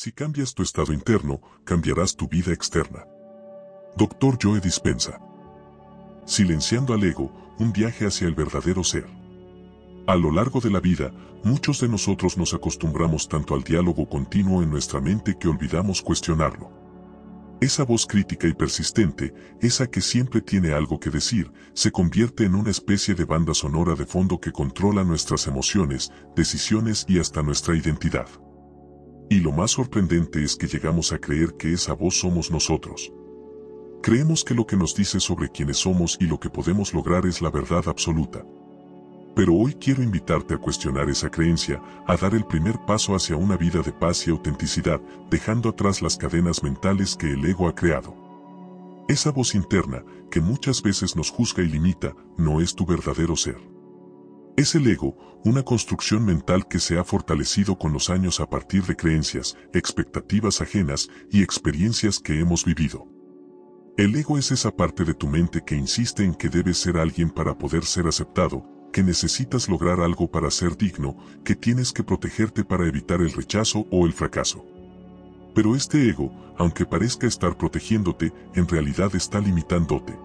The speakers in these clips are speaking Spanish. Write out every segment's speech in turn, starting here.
Si cambias tu estado interno, cambiarás tu vida externa. Doctor Joe Dispensa. Silenciando al ego, un viaje hacia el verdadero ser. A lo largo de la vida, muchos de nosotros nos acostumbramos tanto al diálogo continuo en nuestra mente que olvidamos cuestionarlo. Esa voz crítica y persistente, esa que siempre tiene algo que decir, se convierte en una especie de banda sonora de fondo que controla nuestras emociones, decisiones y hasta nuestra identidad. Y lo más sorprendente es que llegamos a creer que esa voz somos nosotros. Creemos que lo que nos dice sobre quiénes somos y lo que podemos lograr es la verdad absoluta. Pero hoy quiero invitarte a cuestionar esa creencia, a dar el primer paso hacia una vida de paz y autenticidad, dejando atrás las cadenas mentales que el ego ha creado. Esa voz interna, que muchas veces nos juzga y limita, no es tu verdadero ser. Es el ego, una construcción mental que se ha fortalecido con los años a partir de creencias, expectativas ajenas y experiencias que hemos vivido. El ego es esa parte de tu mente que insiste en que debes ser alguien para poder ser aceptado, que necesitas lograr algo para ser digno, que tienes que protegerte para evitar el rechazo o el fracaso. Pero este ego, aunque parezca estar protegiéndote, en realidad está limitándote.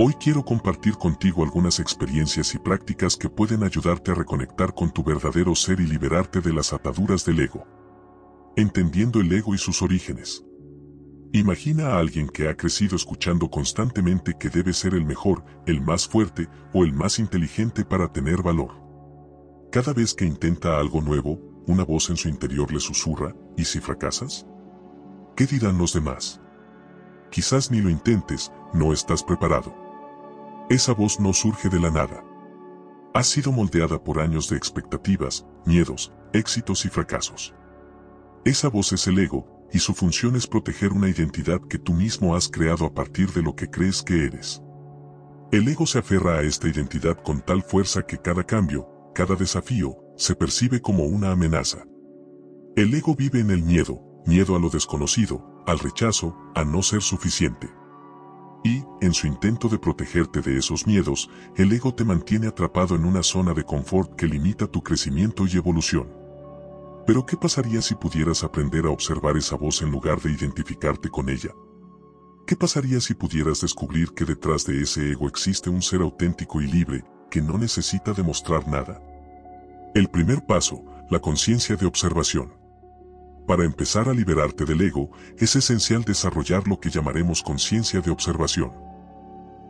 Hoy quiero compartir contigo algunas experiencias y prácticas que pueden ayudarte a reconectar con tu verdadero ser y liberarte de las ataduras del ego. Entendiendo el ego y sus orígenes. Imagina a alguien que ha crecido escuchando constantemente que debe ser el mejor, el más fuerte o el más inteligente para tener valor. Cada vez que intenta algo nuevo, una voz en su interior le susurra, ¿y si fracasas? ¿Qué dirán los demás? Quizás ni lo intentes, no estás preparado. Esa voz no surge de la nada. Ha sido moldeada por años de expectativas, miedos, éxitos y fracasos. Esa voz es el ego, y su función es proteger una identidad que tú mismo has creado a partir de lo que crees que eres. El ego se aferra a esta identidad con tal fuerza que cada cambio, cada desafío, se percibe como una amenaza. El ego vive en el miedo, miedo a lo desconocido, al rechazo, a no ser suficiente. Y, en su intento de protegerte de esos miedos, el ego te mantiene atrapado en una zona de confort que limita tu crecimiento y evolución. Pero ¿qué pasaría si pudieras aprender a observar esa voz en lugar de identificarte con ella? ¿Qué pasaría si pudieras descubrir que detrás de ese ego existe un ser auténtico y libre, que no necesita demostrar nada? El primer paso, la conciencia de observación. Para empezar a liberarte del ego, es esencial desarrollar lo que llamaremos conciencia de observación.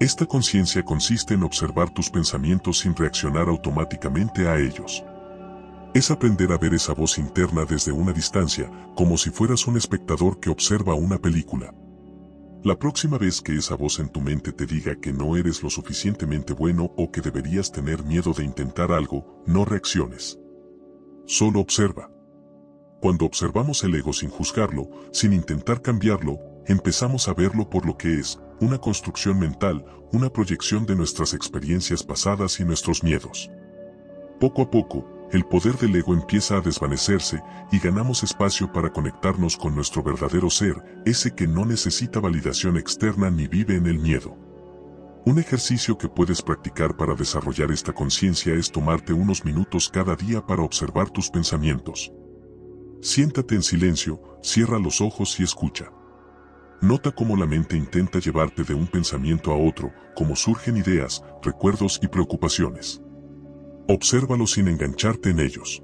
Esta conciencia consiste en observar tus pensamientos sin reaccionar automáticamente a ellos. Es aprender a ver esa voz interna desde una distancia, como si fueras un espectador que observa una película. La próxima vez que esa voz en tu mente te diga que no eres lo suficientemente bueno o que deberías tener miedo de intentar algo, no reacciones. Solo observa. Cuando observamos el ego sin juzgarlo, sin intentar cambiarlo, empezamos a verlo por lo que es, una construcción mental, una proyección de nuestras experiencias pasadas y nuestros miedos. Poco a poco, el poder del ego empieza a desvanecerse y ganamos espacio para conectarnos con nuestro verdadero ser, ese que no necesita validación externa ni vive en el miedo. Un ejercicio que puedes practicar para desarrollar esta conciencia es tomarte unos minutos cada día para observar tus pensamientos. Siéntate en silencio, cierra los ojos y escucha. Nota cómo la mente intenta llevarte de un pensamiento a otro, cómo surgen ideas, recuerdos y preocupaciones. Obsérvalo sin engancharte en ellos.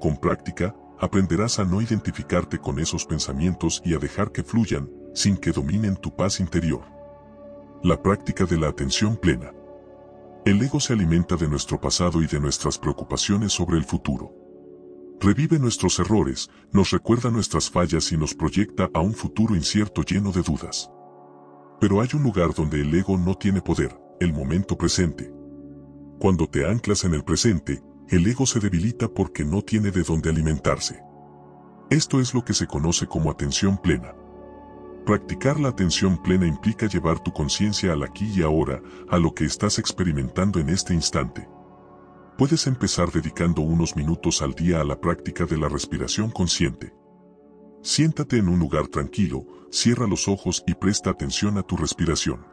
Con práctica, aprenderás a no identificarte con esos pensamientos y a dejar que fluyan, sin que dominen tu paz interior. La práctica de la atención plena. El ego se alimenta de nuestro pasado y de nuestras preocupaciones sobre el futuro. Revive nuestros errores, nos recuerda nuestras fallas y nos proyecta a un futuro incierto lleno de dudas. Pero hay un lugar donde el ego no tiene poder, el momento presente. Cuando te anclas en el presente, el ego se debilita porque no tiene de dónde alimentarse. Esto es lo que se conoce como atención plena. Practicar la atención plena implica llevar tu conciencia al aquí y ahora, a lo que estás experimentando en este instante. Puedes empezar dedicando unos minutos al día a la práctica de la respiración consciente. Siéntate en un lugar tranquilo, cierra los ojos y presta atención a tu respiración.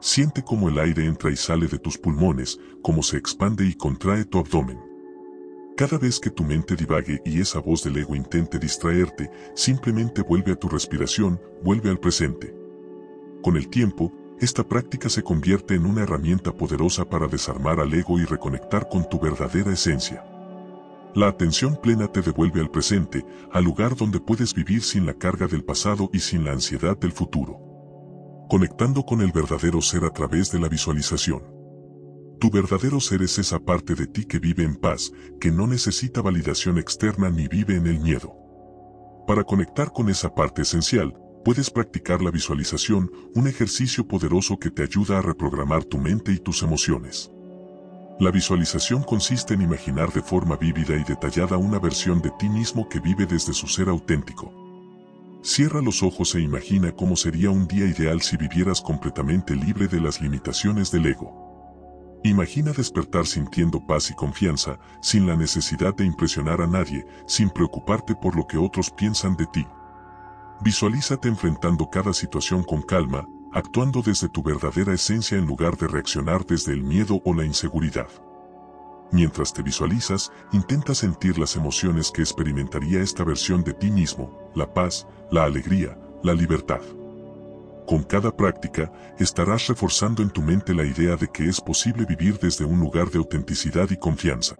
Siente cómo el aire entra y sale de tus pulmones, cómo se expande y contrae tu abdomen. Cada vez que tu mente divague y esa voz del ego intente distraerte, simplemente vuelve a tu respiración, vuelve al presente. Con el tiempo, esta práctica se convierte en una herramienta poderosa para desarmar al ego y reconectar con tu verdadera esencia. La atención plena te devuelve al presente, al lugar donde puedes vivir sin la carga del pasado y sin la ansiedad del futuro. Conectando con el verdadero ser a través de la visualización. Tu verdadero ser es esa parte de ti que vive en paz, que no necesita validación externa ni vive en el miedo. Para conectar con esa parte esencial, puedes practicar la visualización, un ejercicio poderoso que te ayuda a reprogramar tu mente y tus emociones. La visualización consiste en imaginar de forma vívida y detallada una versión de ti mismo que vive desde su ser auténtico. Cierra los ojos e imagina cómo sería un día ideal si vivieras completamente libre de las limitaciones del ego. Imagina despertar sintiendo paz y confianza, sin la necesidad de impresionar a nadie, sin preocuparte por lo que otros piensan de ti. Visualízate enfrentando cada situación con calma, actuando desde tu verdadera esencia en lugar de reaccionar desde el miedo o la inseguridad. Mientras te visualizas, intenta sentir las emociones que experimentaría esta versión de ti mismo, la paz, la alegría, la libertad. Con cada práctica, estarás reforzando en tu mente la idea de que es posible vivir desde un lugar de autenticidad y confianza.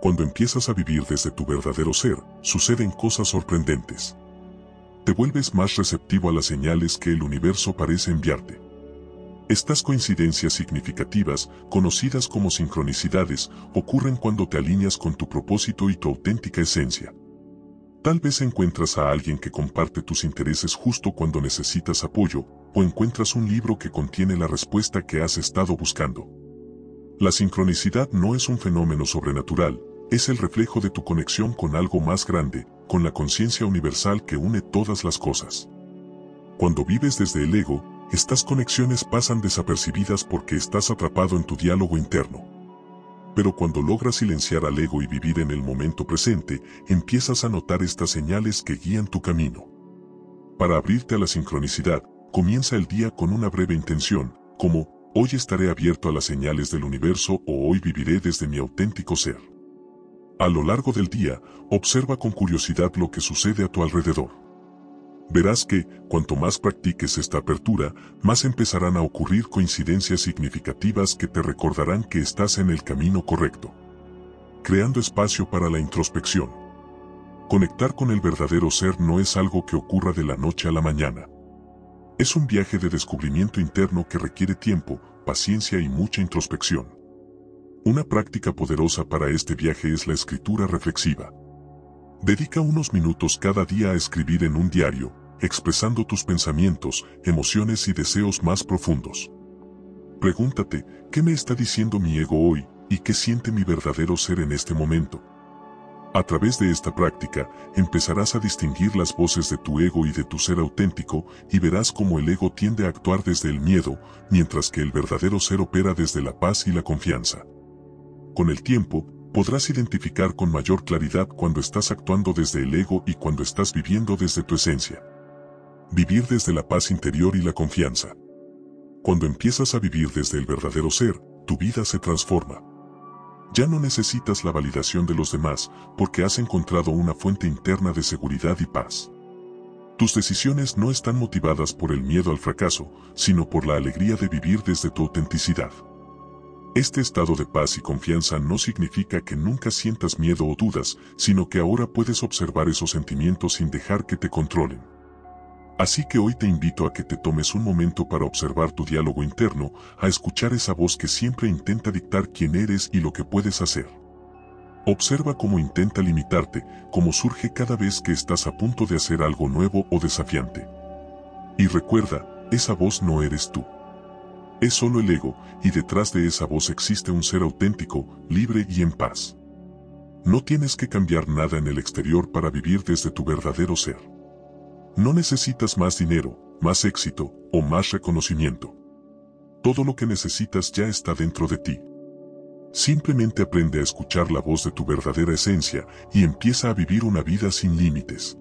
Cuando empiezas a vivir desde tu verdadero ser, suceden cosas sorprendentes. Te vuelves más receptivo a las señales que el universo parece enviarte. Estas coincidencias significativas, conocidas como sincronicidades, ocurren cuando te alineas con tu propósito y tu auténtica esencia. Tal vez encuentras a alguien que comparte tus intereses justo cuando necesitas apoyo, o encuentras un libro que contiene la respuesta que has estado buscando. La sincronicidad no es un fenómeno sobrenatural, es el reflejo de tu conexión con algo más grande, con la conciencia universal que une todas las cosas. Cuando vives desde el ego, estas conexiones pasan desapercibidas porque estás atrapado en tu diálogo interno pero cuando logras silenciar al ego y vivir en el momento presente, empiezas a notar estas señales que guían tu camino. Para abrirte a la sincronicidad, comienza el día con una breve intención, como, hoy estaré abierto a las señales del universo o hoy viviré desde mi auténtico ser. A lo largo del día, observa con curiosidad lo que sucede a tu alrededor. Verás que, cuanto más practiques esta apertura, más empezarán a ocurrir coincidencias significativas que te recordarán que estás en el camino correcto. Creando espacio para la introspección. Conectar con el verdadero ser no es algo que ocurra de la noche a la mañana. Es un viaje de descubrimiento interno que requiere tiempo, paciencia y mucha introspección. Una práctica poderosa para este viaje es la escritura reflexiva. Dedica unos minutos cada día a escribir en un diario, expresando tus pensamientos, emociones y deseos más profundos. Pregúntate, ¿qué me está diciendo mi ego hoy y qué siente mi verdadero ser en este momento? A través de esta práctica, empezarás a distinguir las voces de tu ego y de tu ser auténtico y verás cómo el ego tiende a actuar desde el miedo, mientras que el verdadero ser opera desde la paz y la confianza. Con el tiempo, podrás identificar con mayor claridad cuando estás actuando desde el ego y cuando estás viviendo desde tu esencia. Vivir desde la paz interior y la confianza. Cuando empiezas a vivir desde el verdadero ser, tu vida se transforma. Ya no necesitas la validación de los demás porque has encontrado una fuente interna de seguridad y paz. Tus decisiones no están motivadas por el miedo al fracaso, sino por la alegría de vivir desde tu autenticidad. Este estado de paz y confianza no significa que nunca sientas miedo o dudas, sino que ahora puedes observar esos sentimientos sin dejar que te controlen. Así que hoy te invito a que te tomes un momento para observar tu diálogo interno, a escuchar esa voz que siempre intenta dictar quién eres y lo que puedes hacer. Observa cómo intenta limitarte, cómo surge cada vez que estás a punto de hacer algo nuevo o desafiante. Y recuerda, esa voz no eres tú. Es solo el ego, y detrás de esa voz existe un ser auténtico, libre y en paz. No tienes que cambiar nada en el exterior para vivir desde tu verdadero ser. No necesitas más dinero, más éxito o más reconocimiento. Todo lo que necesitas ya está dentro de ti. Simplemente aprende a escuchar la voz de tu verdadera esencia y empieza a vivir una vida sin límites.